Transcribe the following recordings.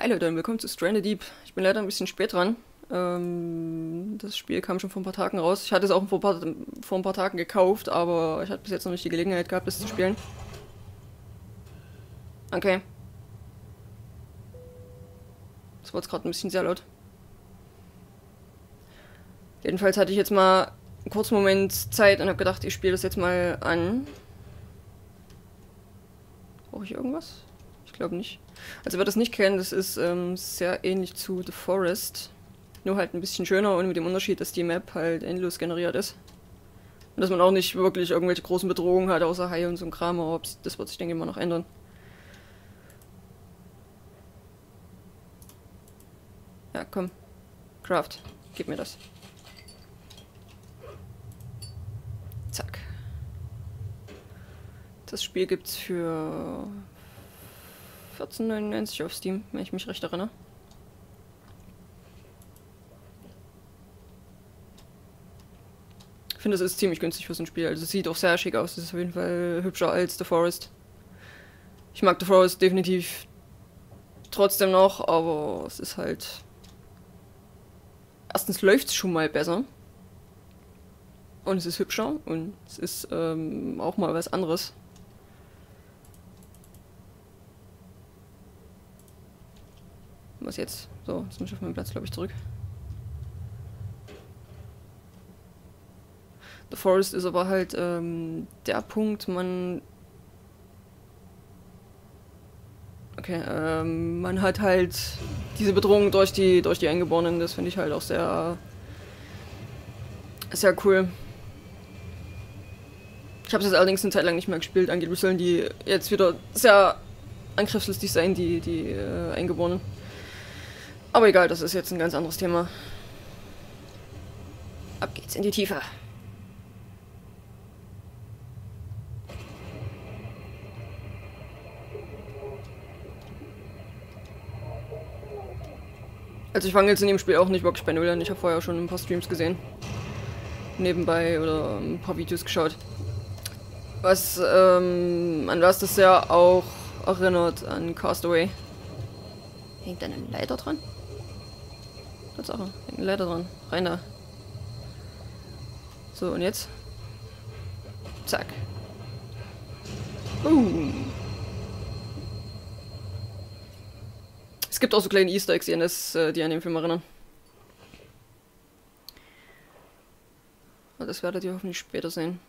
Hi Leute und willkommen zu Stranded Deep. Ich bin leider ein bisschen spät dran. Ähm, das Spiel kam schon vor ein paar Tagen raus. Ich hatte es auch vor ein, paar, vor ein paar Tagen gekauft, aber ich hatte bis jetzt noch nicht die Gelegenheit gehabt, es zu spielen. Okay. Das war jetzt gerade ein bisschen sehr laut. Jedenfalls hatte ich jetzt mal einen kurzen Moment Zeit und habe gedacht, ich spiele das jetzt mal an. Brauche ich irgendwas? Ich glaube nicht. Also wer das nicht kennt, das ist ähm, sehr ähnlich zu The Forest. Nur halt ein bisschen schöner und mit dem Unterschied, dass die Map halt endlos generiert ist. Und dass man auch nicht wirklich irgendwelche großen Bedrohungen hat, außer Haie und so ein Kram, aber das wird sich, denke ich, mal noch ändern. Ja, komm. Craft. Gib mir das. Zack. Das Spiel gibt's für 14,99 auf Steam, wenn ich mich recht erinnere. Ich finde, es ist ziemlich günstig für so ein Spiel. Also es sieht auch sehr schick aus. Es ist auf jeden Fall hübscher als The Forest. Ich mag The Forest definitiv trotzdem noch, aber es ist halt... Erstens läuft es schon mal besser. Und es ist hübscher und es ist ähm, auch mal was anderes. Was jetzt? So, jetzt muss ich auf meinen Platz, glaube ich, zurück. The Forest ist aber halt ähm, der Punkt, man... Okay, ähm, man hat halt diese Bedrohung durch die, durch die Eingeborenen, das finde ich halt auch sehr... sehr cool. Ich habe es jetzt allerdings eine Zeit lang nicht mehr gespielt, angeblich sollen die jetzt wieder sehr angriffslustig sein, die, die äh, Eingeborenen. Aber egal, das ist jetzt ein ganz anderes Thema. Ab geht's in die Tiefe. Also ich fange jetzt in dem Spiel auch nicht wirklich bei Null an. Ich habe vorher schon ein paar Streams gesehen. Nebenbei oder ein paar Videos geschaut. Was, ähm, an was das ja auch erinnert an Castaway. Hängt da eine Leiter dran? Tatsache, hängt ein Leiter dran. Rein da. So, und jetzt? Zack. Uh. Es gibt auch so kleine Easter Eggs, die an, das, äh, die an den Film erinnern. Das werdet ihr hoffentlich später sehen.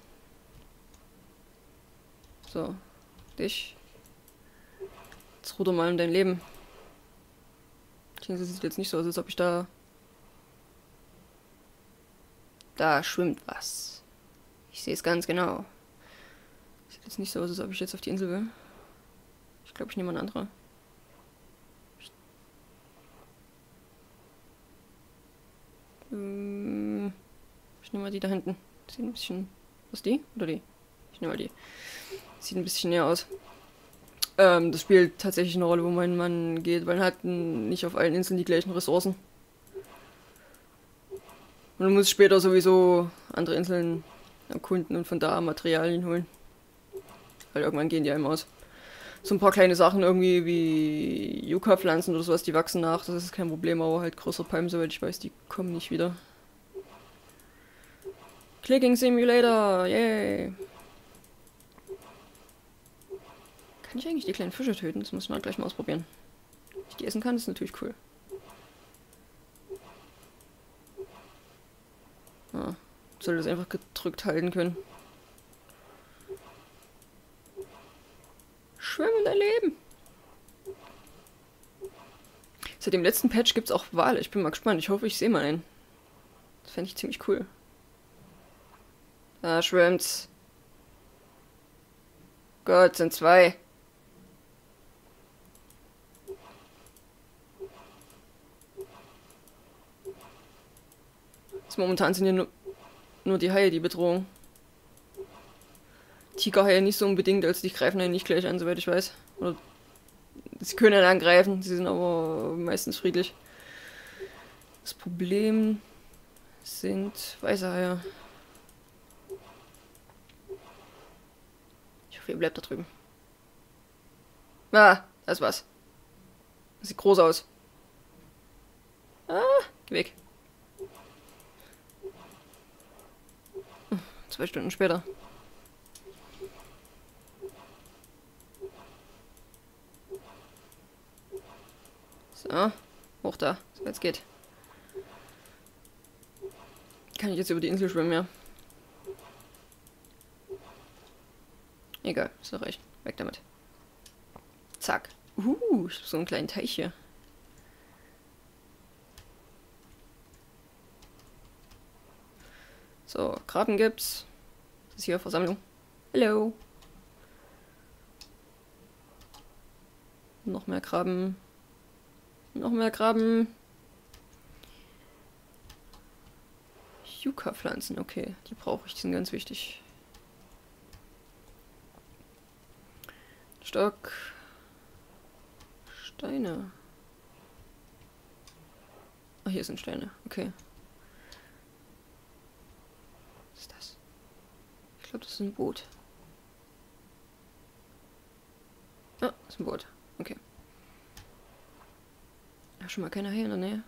So. Dich. Jetzt ruder mal um dein Leben. Das sieht jetzt nicht so aus, als ob ich da Da schwimmt was. Ich sehe es ganz genau. Sieht jetzt nicht so aus, als ob ich jetzt auf die Insel will. Ich glaube, ich nehme eine andere. Ich, ähm, ich nehme mal die da hinten. Sieht ein bisschen... Was die? Oder die? Ich nehme mal die. Sieht ein bisschen näher aus. Ähm, das spielt tatsächlich eine Rolle, wo mein Mann geht, weil er hat nicht auf allen Inseln die gleichen Ressourcen. Und du musst später sowieso andere Inseln erkunden und von da Materialien holen. Weil irgendwann gehen die einem aus. So ein paar kleine Sachen irgendwie wie Yucca-Pflanzen oder sowas, die wachsen nach, das ist kein Problem, aber halt größere Palmen, soweit ich weiß, die kommen nicht wieder. Clicking Simulator, yay! Kann ich eigentlich die kleinen Fische töten? Das muss man gleich mal ausprobieren. Wenn ich die essen kann, ist natürlich cool. Ah, soll das einfach gedrückt halten können. Schwimm in dein Leben. Seit dem letzten Patch gibt es auch Wale. Ich bin mal gespannt. Ich hoffe, ich sehe mal einen. Das fände ich ziemlich cool. Da schwimmt's. Gott, sind zwei. Momentan sind ja nur, nur die Haie die Bedrohung. Tigerhaie nicht so unbedingt, also die greifen ja nicht gleich an, soweit ich weiß. Oder sie können angreifen, sie sind aber meistens friedlich. Das Problem sind weiße Haie. Ich hoffe, ihr bleibt da drüben. Ah, das war's. Sieht groß aus. Ah, weg. Zwei Stunden später. So, hoch da, so jetzt geht. Kann ich jetzt über die Insel schwimmen, ja? Egal, ist doch recht. Weg damit. Zack. Uh, so einen kleinen Teich hier. So, Graben gibt's. Hier Versammlung. Hallo. Noch mehr Graben. Noch mehr Graben. Yucca-Pflanzen, okay. Die brauche ich, die sind ganz wichtig. Stock. Steine. Ach, hier sind Steine. Okay. Was ist das? Ich glaube, das ist ein Boot. Ah, das ist ein Boot. Okay. Ja, schon mal keiner hier in der Nähe.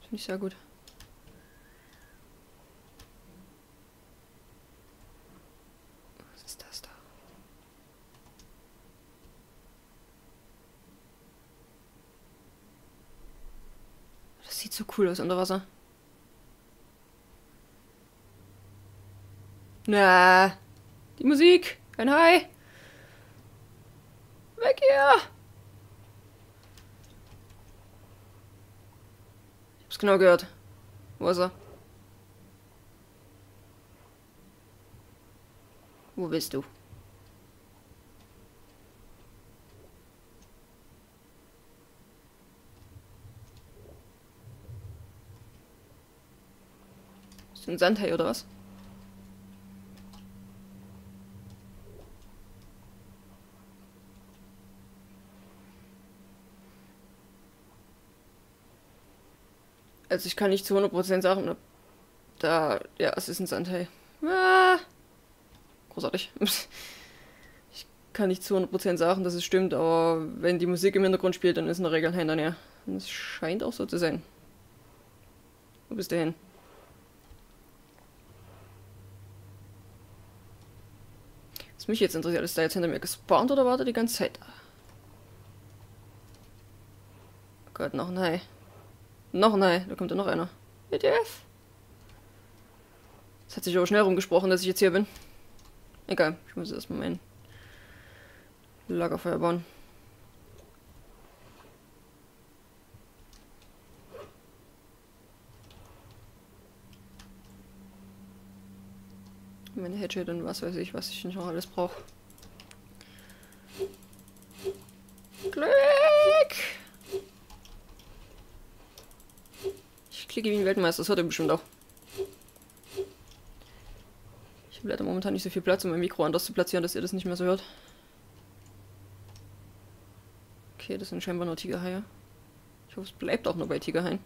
Finde ich sehr gut. sieht so cool aus unter Wasser. Na, die Musik. Ein Hai. Weg hier. Ich hab's genau gehört. Wo ist er? Wo bist du? Ist ein Sandhai oder was? Also ich kann nicht zu 100% sagen, ob da... Ja, es ist ein Sandhai. Ah, großartig. Ich kann nicht zu 100% sagen, dass es stimmt, aber wenn die Musik im Hintergrund spielt, dann ist in der Regel ein Hai in der Nähe. Und es scheint auch so zu sein. Wo bist du hin? Was mich jetzt interessiert, ist da jetzt hinter mir gespawnt oder war der die ganze Zeit da? Gott, noch ein Hai. Noch ein Hai, da kommt ja noch einer. ETF. Es hat sich aber schnell rumgesprochen, dass ich jetzt hier bin. Egal, ich muss erstmal mein Lagerfeuer bauen. Meine Hedgehog und was weiß ich, was ich nicht noch alles brauche. Glück! Klicke wie ein Weltmeister, das hört ihr bestimmt auch. Ich habe leider momentan nicht so viel Platz, um mein Mikro anders zu platzieren, dass ihr das nicht mehr so hört. Okay, das sind scheinbar nur Tigerhaie. Ich hoffe, es bleibt auch nur bei Tigerhaien.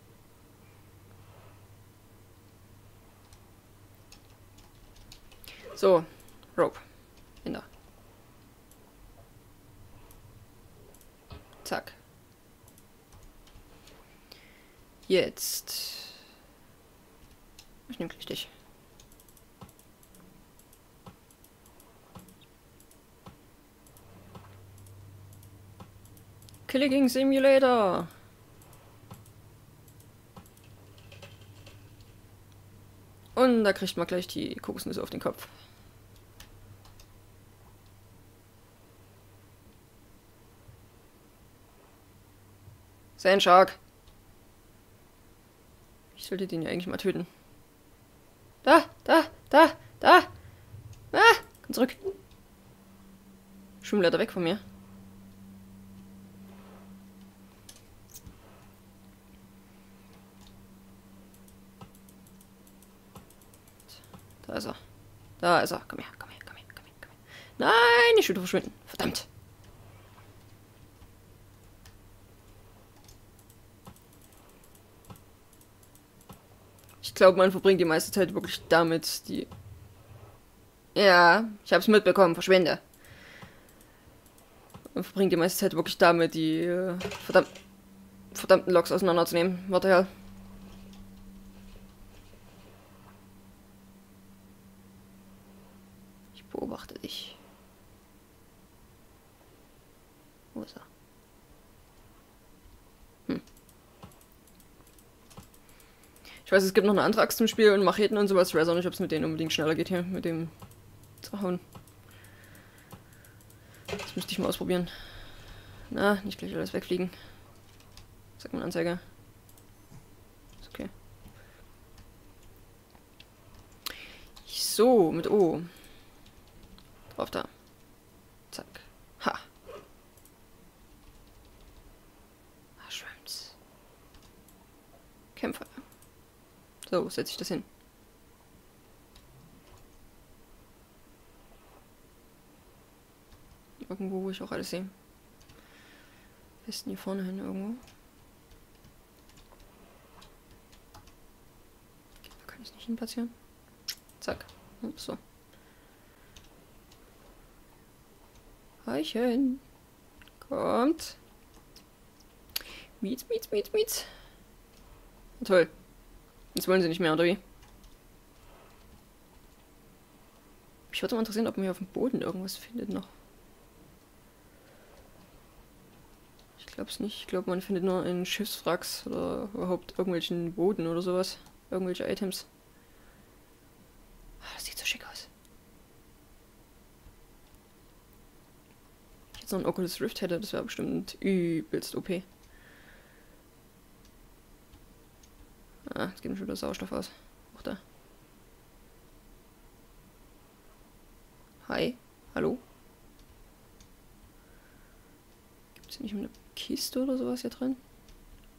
So, Rope. Hinter. Zack. Jetzt. Ich nehme dich. Clicking Simulator. Und da kriegt man gleich die Kokosnüsse auf den Kopf. Sandshark. Ich sollte den ja eigentlich mal töten. Da, da, da, da. Ah, komm zurück. Schwimmleiter weg von mir. Da ist er. Da ist er. Komm her, komm her, komm her, komm her, komm her. Nein, ich würde verschwinden. Verdammt. Glaube, man verbringt die meiste Zeit wirklich damit, die... Ja, ich hab's mitbekommen, verschwinde. Und verbringt die meiste Zeit wirklich damit, die äh, verdammt, verdammten Loks auseinanderzunehmen. Warte her. Ich beobachte dich. Wo ist er? Hm. Ich weiß, es gibt noch eine Axt im Spiel und Macheten und sowas. Ich weiß auch nicht, ob es mit denen unbedingt schneller geht hier, mit dem zu hauen. Das müsste ich mal ausprobieren. Na, nicht gleich alles wegfliegen. Sag mal Anzeige. Ist okay. So, mit O. Drauf da. So, wo setze ich das hin? Irgendwo, wo ich auch alles sehe. Besten hier vorne hin irgendwo. Da kann ich nicht hin platzieren. Zack. So. Eichen. Kommt. Mietz, mietz, mietz, mietz. Toll. Jetzt wollen sie nicht mehr, oder wie? Ich würde mal interessieren, ob man hier auf dem Boden irgendwas findet noch. Ich glaube es nicht. Ich glaube, man findet nur in Schiffswracks oder überhaupt irgendwelchen Boden oder sowas. Irgendwelche Items. Ah, das sieht so schick aus. Ich jetzt noch ein Oculus Rift hätte, das wäre bestimmt übelst OP. Ah, jetzt geht mir schon wieder Sauerstoff aus. Auch da. Hi. Hallo? Gibt es nicht eine Kiste oder sowas hier drin?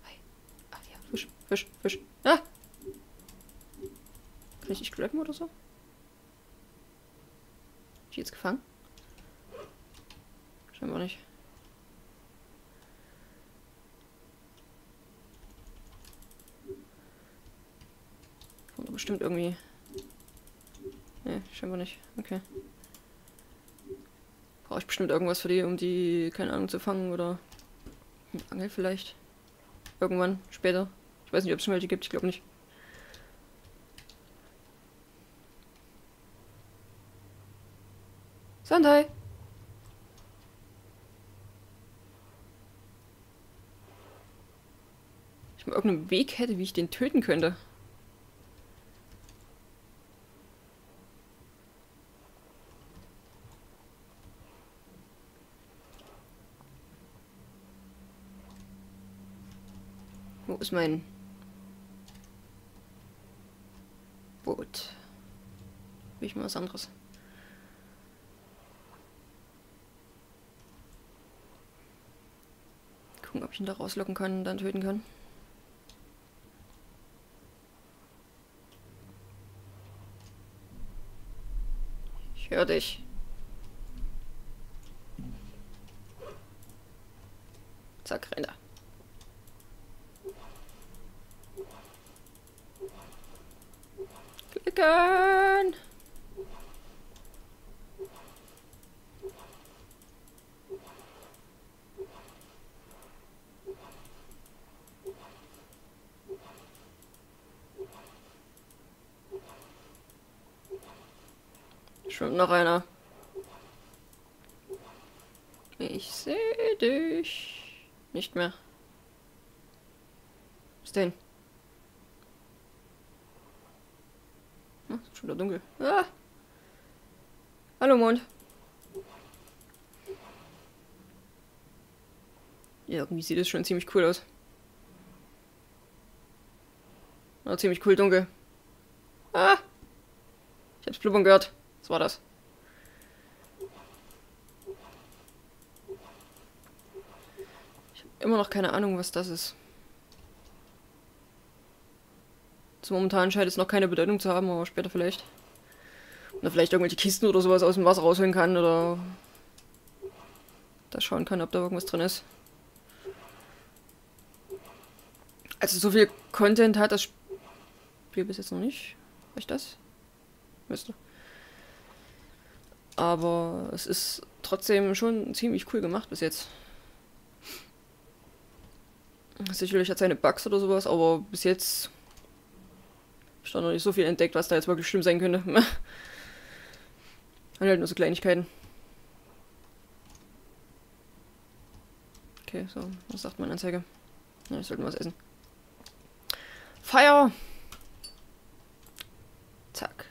Hi. Ah ja, Fisch, Fisch, Fisch. Ah! Kann ich nicht graben oder so? Hab ich jetzt gefangen? Scheinbar nicht. Bestimmt irgendwie. Ne, scheinbar nicht. Okay. Brauche ich bestimmt irgendwas für die, um die, keine Ahnung, zu fangen oder eine Angel vielleicht. Irgendwann, später. Ich weiß nicht, ob es schon welche gibt, ich glaube nicht. Sandai! Ich mal irgendeinen Weg hätte, wie ich den töten könnte. Wo ist mein Boot? Will ich mal was anderes? Gucken, ob ich ihn da rauslocken kann und dann töten kann. Ich höre dich. Zack, renn. Klicken! Schwimmt noch einer. Ich sehe dich. Nicht mehr. Was denn? Ach, ist schon wieder dunkel. Ah. Hallo Mond. Ja, irgendwie sieht es schon ziemlich cool aus. Aber ziemlich cool dunkel. Ah! Ich hab's blubbern gehört. Was war das? Ich habe immer noch keine Ahnung, was das ist. So momentan scheint es noch keine Bedeutung zu haben, aber später vielleicht. Oder vielleicht irgendwelche Kisten oder sowas aus dem Wasser rausholen kann oder da schauen kann, ob da irgendwas drin ist. Also so viel Content hat das Spiel bis jetzt noch nicht. Reicht das? Müsste. Aber es ist trotzdem schon ziemlich cool gemacht bis jetzt. Sicherlich hat seine Bugs oder sowas, aber bis jetzt ich da noch nicht so viel entdeckt, was da jetzt wirklich schlimm sein könnte. Und halt nur so Kleinigkeiten. Okay, so, was sagt meine Anzeige? Ja, ich sollte was essen. Feuer! Zack.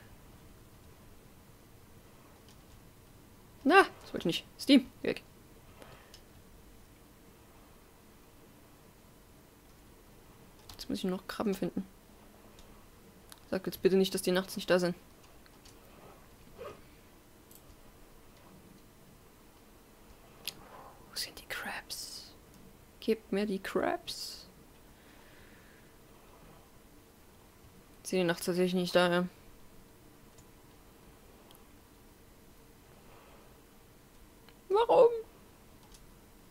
Na, das wollte ich nicht. Steam, weg. Jetzt muss ich noch Krabben finden. Sag jetzt bitte nicht, dass die nachts nicht da sind. Wo sind die Crabs? Gebt mir die Crabs. Sind die nachts tatsächlich nicht da, ja. Warum?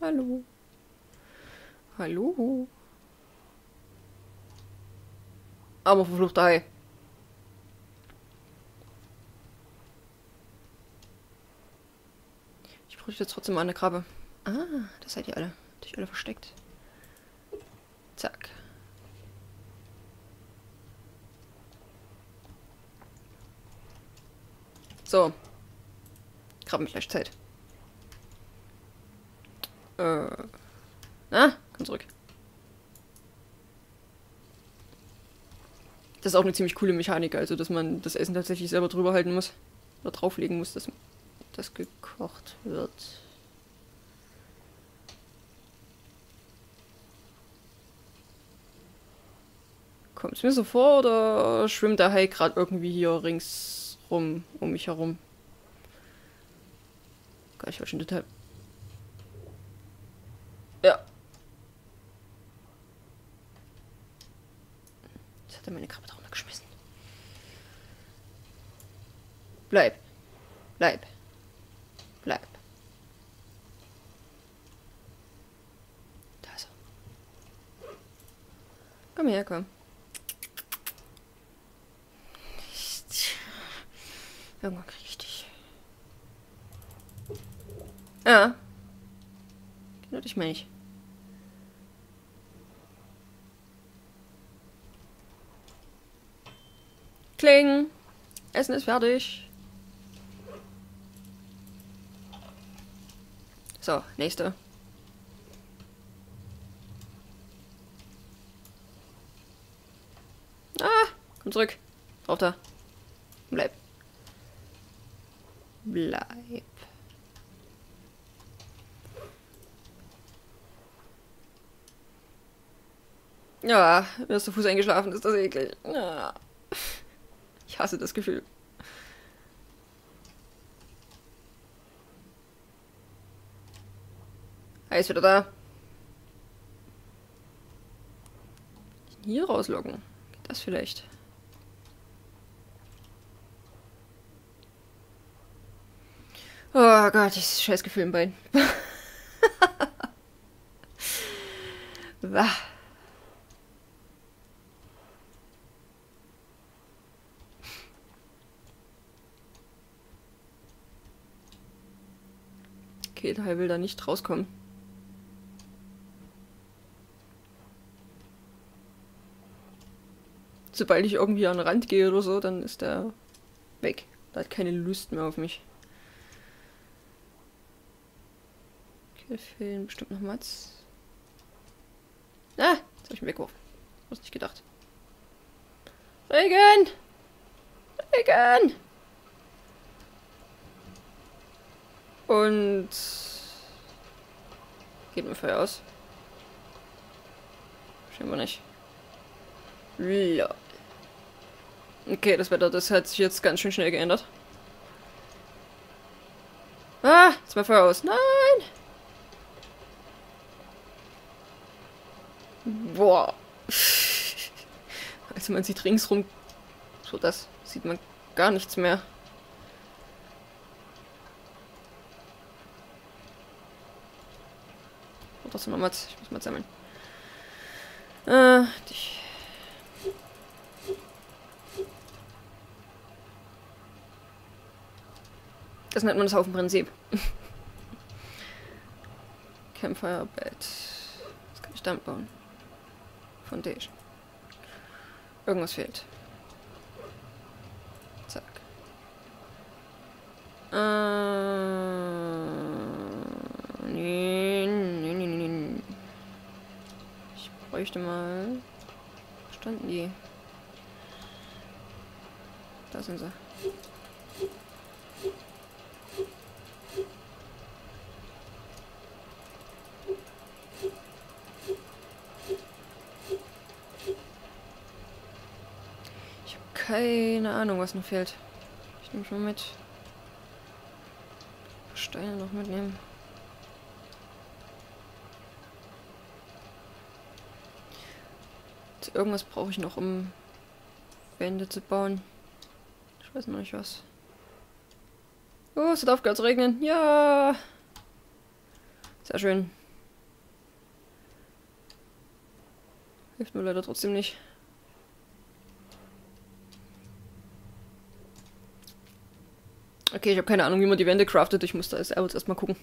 Hallo. Hallo. Aber verfluchter Hai. Ich bräuchte jetzt trotzdem mal eine Krabbe. Ah, das seid ihr alle. Habt euch alle versteckt. Zack. So. Krabbenfleischzeit. Äh. Na, komm zurück. Das ist auch eine ziemlich coole Mechanik, also dass man das Essen tatsächlich selber drüber halten muss. Oder drauflegen muss, dass das gekocht wird. Kommt es mir so vor oder schwimmt der Hai gerade irgendwie hier ringsrum um mich herum? Gar ich war schon total ja. Jetzt hat er meine Krabbe drunter geschmissen. Bleib. Bleib. Bleib. Da ist er. Komm her, komm. Irgendwann krieg ich dich. Ja. Genau, ich meine ich. Kling. Essen ist fertig. So, nächste. Ah, komm zurück. Drauf da. Bleib. Bleib. Ja, mir ist der Fuß eingeschlafen, ist das eklig. Ja. Ich hasse das Gefühl. Er ist wieder da. Hier rauslocken. Geht das vielleicht? Oh Gott, dieses scheiß Gefühl im Bein. Wah. Okay, daher will da nicht rauskommen. Sobald ich irgendwie an den Rand gehe oder so, dann ist der weg. Da hat keine Lust mehr auf mich. Okay, fehlen bestimmt noch Mats. Ah, jetzt habe ich ihn weggeworfen. Hast nicht gedacht. Regen! Regen! Und geht mir Feuer aus. Scheinbar nicht. Ja. Okay, das Wetter, das hat sich jetzt ganz schön schnell geändert. Ah, jetzt mal Feuer aus. Nein! Boah. Also man sieht ringsrum so das sieht man gar nichts mehr. trotzdem noch Mats. Ich muss mal sammeln. Äh, dich. Das nennt man das Haufenprinzip. Bed. Was kann ich damit bauen? Foundation. Irgendwas fehlt. Zack. Äh, nee, nee, nee, nee. Ich bräuchte mal... Wo standen die? Da sind sie. Ich habe keine Ahnung, was noch fehlt. Ich nehme schon mit. Steine noch mitnehmen. Irgendwas brauche ich noch, um Wände zu bauen. Ich weiß noch nicht was. Oh, es hat aufgehört zu regnen. Ja! Sehr schön. Hilft mir leider trotzdem nicht. Okay, ich habe keine Ahnung, wie man die Wände craftet. Ich muss da jetzt erstmal gucken.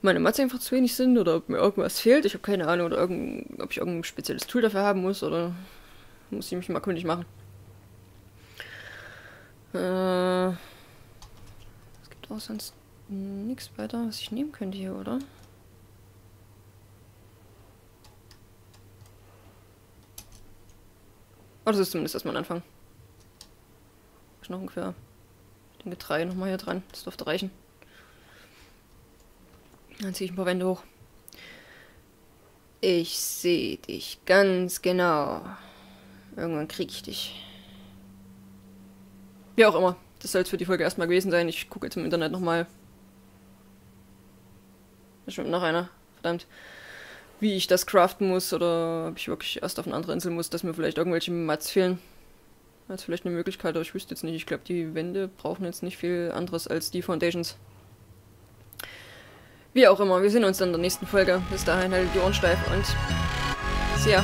Meine Mats einfach zu wenig sind oder ob mir irgendwas fehlt. Ich habe keine Ahnung, oder irgend, ob ich irgendein spezielles Tool dafür haben muss oder muss ich mich mal kundig machen. Äh, es gibt auch sonst nichts weiter, was ich nehmen könnte hier, oder? Oh, das ist zumindest erstmal ein Anfang. Noch ungefähr den Getreide nochmal hier dran. Das dürfte reichen. Dann ziehe ich ein paar Wände hoch. Ich sehe dich ganz genau. Irgendwann krieg ich dich. Wie auch immer. Das soll es für die Folge erstmal gewesen sein. Ich gucke jetzt im Internet nochmal. Da schwimmt noch einer. Verdammt. Wie ich das craften muss oder ob ich wirklich erst auf eine andere Insel muss, dass mir vielleicht irgendwelche Mats fehlen. Das ist vielleicht eine Möglichkeit, aber ich wüsste jetzt nicht. Ich glaube, die Wände brauchen jetzt nicht viel anderes als die Foundations. Wie auch immer, wir sehen uns dann in der nächsten Folge. Bis dahin halt die Ohren steif und see ya.